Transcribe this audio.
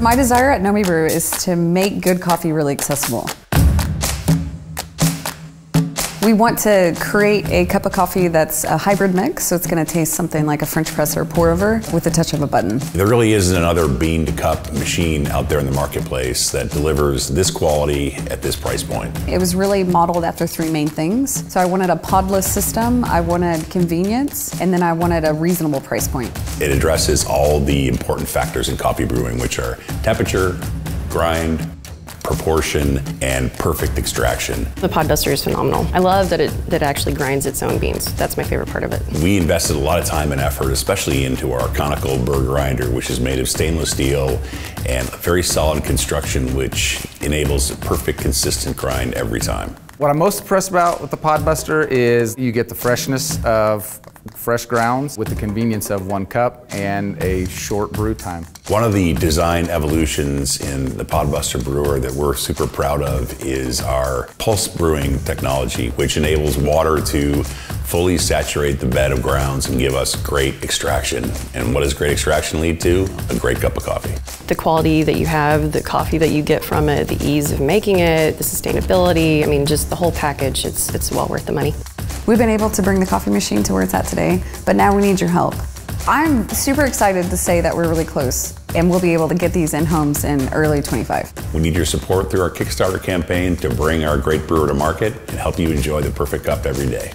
My desire at Nomi Brew is to make good coffee really accessible. We want to create a cup of coffee that's a hybrid mix, so it's going to taste something like a French press or pour over with the touch of a button. There really isn't another bean to cup machine out there in the marketplace that delivers this quality at this price point. It was really modeled after three main things. So I wanted a podless system, I wanted convenience, and then I wanted a reasonable price point. It addresses all the important factors in coffee brewing, which are temperature, grind, proportion, and perfect extraction. The Podbuster is phenomenal. I love that it, that it actually grinds its own beans. That's my favorite part of it. We invested a lot of time and effort, especially into our conical burr grinder, which is made of stainless steel and a very solid construction, which enables a perfect, consistent grind every time. What I'm most impressed about with the Podbuster is you get the freshness of fresh grounds with the convenience of one cup and a short brew time. One of the design evolutions in the Podbuster brewer that we're super proud of is our pulse brewing technology, which enables water to fully saturate the bed of grounds and give us great extraction. And what does great extraction lead to? A great cup of coffee. The quality that you have, the coffee that you get from it, the ease of making it, the sustainability, I mean, just the whole package, it's, it's well worth the money. We've been able to bring the coffee machine to where it's at today, but now we need your help. I'm super excited to say that we're really close and we'll be able to get these in homes in early 25. We need your support through our Kickstarter campaign to bring our great brewer to market and help you enjoy the perfect cup every day.